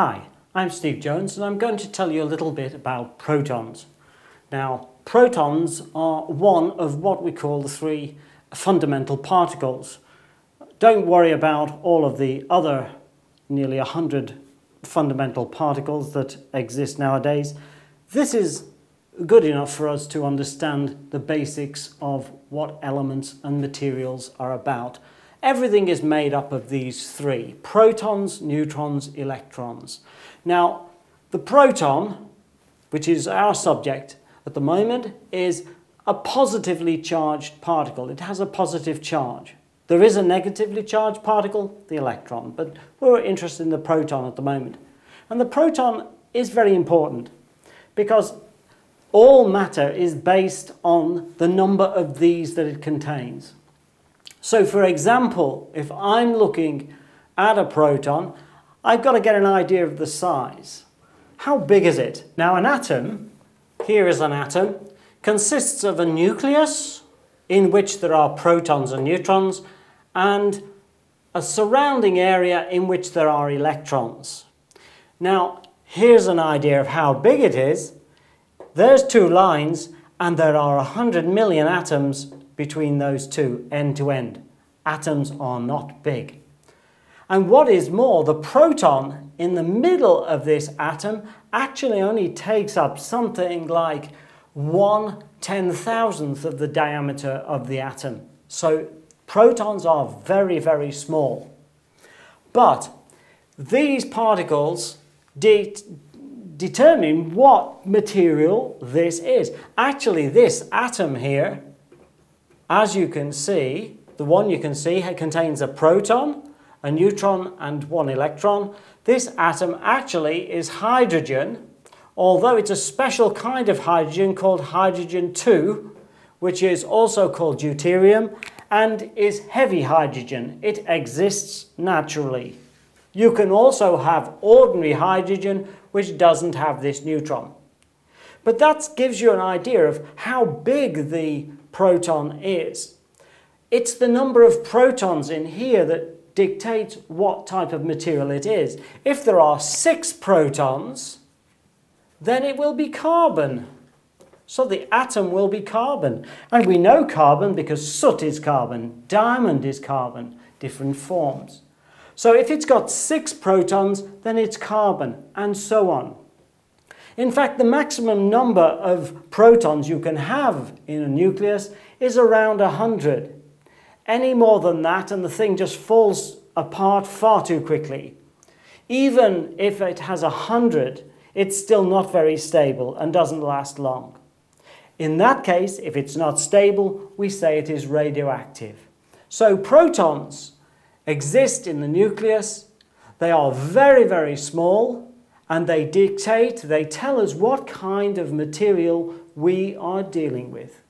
Hi, I'm Steve Jones and I'm going to tell you a little bit about protons. Now, protons are one of what we call the three fundamental particles. Don't worry about all of the other nearly 100 fundamental particles that exist nowadays. This is good enough for us to understand the basics of what elements and materials are about. Everything is made up of these three, protons, neutrons, electrons. Now, the proton, which is our subject at the moment, is a positively charged particle. It has a positive charge. There is a negatively charged particle, the electron, but we're interested in the proton at the moment. And the proton is very important because all matter is based on the number of these that it contains. So for example, if I'm looking at a proton, I've got to get an idea of the size. How big is it? Now an atom, here is an atom, consists of a nucleus in which there are protons and neutrons and a surrounding area in which there are electrons. Now here's an idea of how big it is. There's two lines and there are 100 million atoms between those two, end to end. Atoms are not big. And what is more, the proton in the middle of this atom actually only takes up something like one ten thousandth of the diameter of the atom. So protons are very, very small. But these particles de determine what material this is. Actually, this atom here, as you can see, the one you can see contains a proton, a neutron and one electron. This atom actually is hydrogen, although it's a special kind of hydrogen called hydrogen 2, which is also called deuterium, and is heavy hydrogen. It exists naturally. You can also have ordinary hydrogen, which doesn't have this neutron. But that gives you an idea of how big the proton is. It's the number of protons in here that dictates what type of material it is. If there are six protons, then it will be carbon. So the atom will be carbon. And we know carbon because soot is carbon, diamond is carbon, different forms. So if it's got six protons, then it's carbon, and so on. In fact, the maximum number of protons you can have in a nucleus is around 100. Any more than that and the thing just falls apart far too quickly. Even if it has 100, it's still not very stable and doesn't last long. In that case, if it's not stable, we say it is radioactive. So protons exist in the nucleus. They are very, very small and they dictate, they tell us what kind of material we are dealing with.